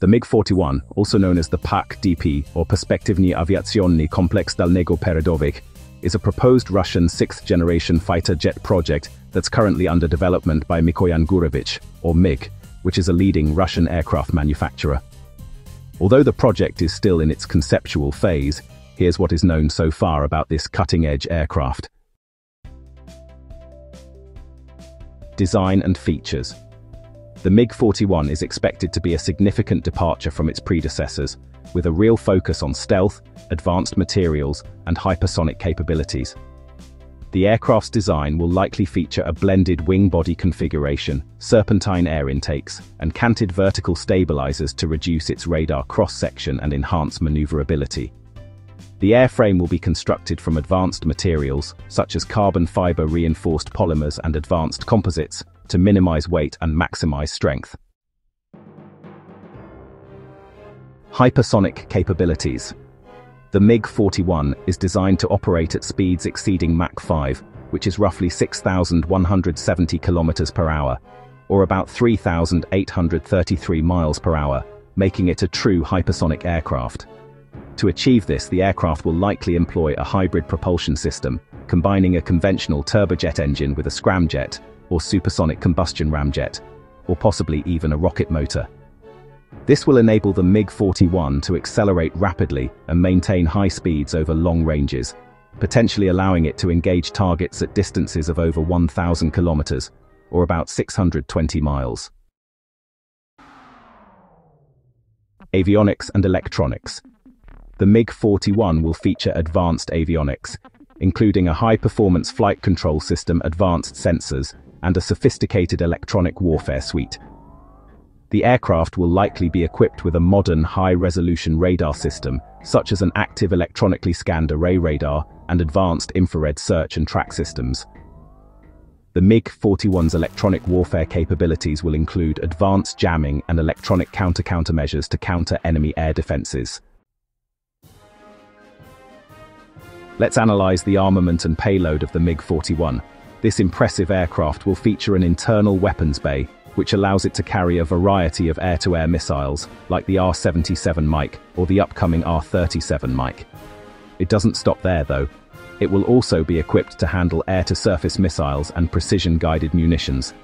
The MiG-41, also known as the PAK-DP or Perspektivny Aviatsionnyi Kompleks Dalnego Peredovykh, is a proposed Russian sixth-generation fighter jet project that's currently under development by Mikoyan Gurevich, or MiG, which is a leading Russian aircraft manufacturer. Although the project is still in its conceptual phase, here's what is known so far about this cutting-edge aircraft. Design and features. The MiG-41 is expected to be a significant departure from its predecessors, with a real focus on stealth, advanced materials, and hypersonic capabilities. The aircraft's design will likely feature a blended wing-body configuration, serpentine air intakes, and canted vertical stabilizers to reduce its radar cross-section and enhance maneuverability. The airframe will be constructed from advanced materials, such as carbon fiber reinforced polymers and advanced composites, to minimize weight and maximize strength. Hypersonic capabilities. The MiG-41 is designed to operate at speeds exceeding Mach 5, which is roughly 6,170 km per hour, or about 3,833 miles per hour, making it a true hypersonic aircraft. To achieve this, the aircraft will likely employ a hybrid propulsion system, combining a conventional turbojet engine with a scramjet, or supersonic combustion ramjet, or possibly even a rocket motor. This will enable the MiG-41 to accelerate rapidly and maintain high speeds over long ranges, potentially allowing it to engage targets at distances of over 1,000 kilometers, or about 620 miles. Avionics and electronics. The MiG-41 will feature advanced avionics, including a high-performance flight control system advanced sensors and a sophisticated electronic warfare suite. The aircraft will likely be equipped with a modern high-resolution radar system, such as an active electronically scanned array radar and advanced infrared search and track systems. The MiG-41's electronic warfare capabilities will include advanced jamming and electronic counter-countermeasures to counter enemy air defenses. Let's analyze the armament and payload of the MiG-41. This impressive aircraft will feature an internal weapons bay, which allows it to carry a variety of air-to-air -air missiles, like the R-77 Mike or the upcoming R-37 Mike. It doesn't stop there, though. It will also be equipped to handle air-to-surface missiles and precision-guided munitions.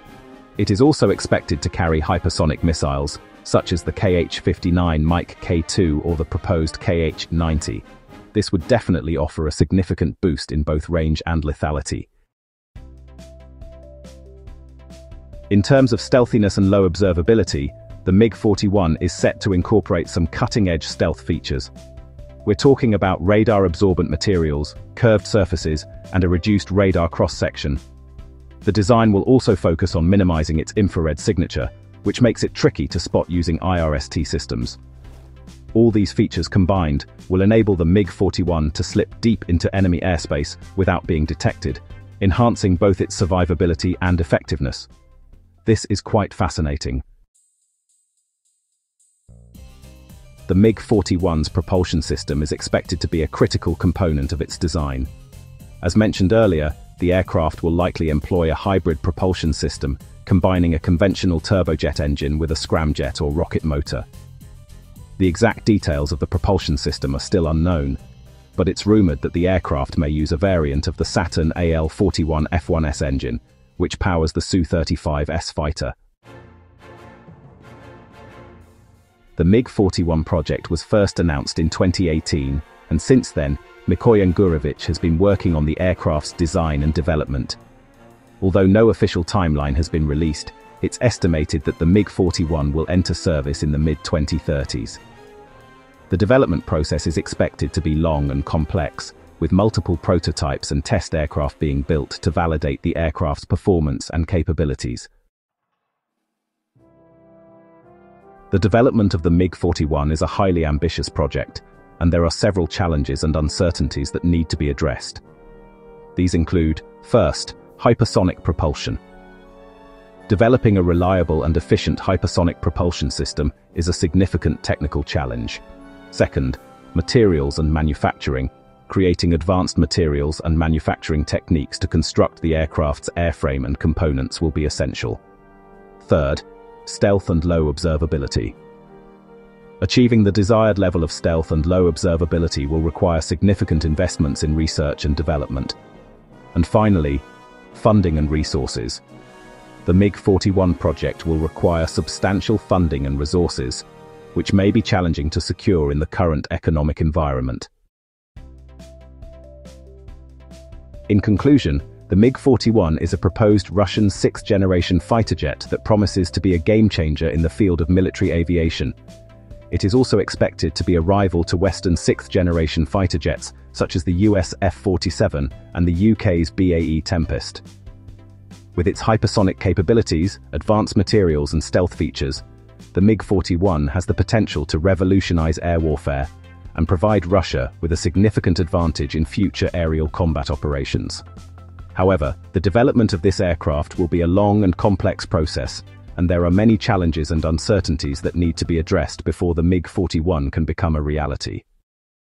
It is also expected to carry hypersonic missiles, such as the KH-59 Mike K2 or the proposed KH-90. This would definitely offer a significant boost in both range and lethality. In terms of stealthiness and low observability, the MiG-41 is set to incorporate some cutting-edge stealth features. We're talking about radar-absorbent materials, curved surfaces, and a reduced radar cross-section. The design will also focus on minimizing its infrared signature, which makes it tricky to spot using IRST systems. All these features combined will enable the MiG-41 to slip deep into enemy airspace without being detected, enhancing both its survivability and effectiveness. This is quite fascinating. The MiG-41's propulsion system is expected to be a critical component of its design. As mentioned earlier, the aircraft will likely employ a hybrid propulsion system, combining a conventional turbojet engine with a scramjet or rocket motor. The exact details of the propulsion system are still unknown, but it's rumored that the aircraft may use a variant of the Saturn AL-41 F1S engine, which powers the Su-35S fighter. The MiG-41 project was first announced in 2018, and since then, Mikoyan Gurevich has been working on the aircraft's design and development. Although no official timeline has been released, it's estimated that the MiG-41 will enter service in the mid-2030s. The development process is expected to be long and complex, with multiple prototypes and test aircraft being built to validate the aircraft's performance and capabilities. The development of the MiG-41 is a highly ambitious project, and there are several challenges and uncertainties that need to be addressed. These include, first, hypersonic propulsion. Developing a reliable and efficient hypersonic propulsion system is a significant technical challenge. Second, materials and manufacturing, creating advanced materials and manufacturing techniques to construct the aircraft's airframe and components will be essential. Third, stealth and low observability. Achieving the desired level of stealth and low observability will require significant investments in research and development. And finally, funding and resources. The MiG-41 project will require substantial funding and resources, which may be challenging to secure in the current economic environment. In conclusion, the MiG-41 is a proposed Russian sixth-generation fighter jet that promises to be a game-changer in the field of military aviation. It is also expected to be a rival to Western sixth-generation fighter jets, such as the US F-47 and the UK's BAE Tempest. With its hypersonic capabilities, advanced materials and stealth features, the MiG-41 has the potential to revolutionize air warfare and provide Russia with a significant advantage in future aerial combat operations. However, the development of this aircraft will be a long and complex process, and there are many challenges and uncertainties that need to be addressed before the MiG-41 can become a reality.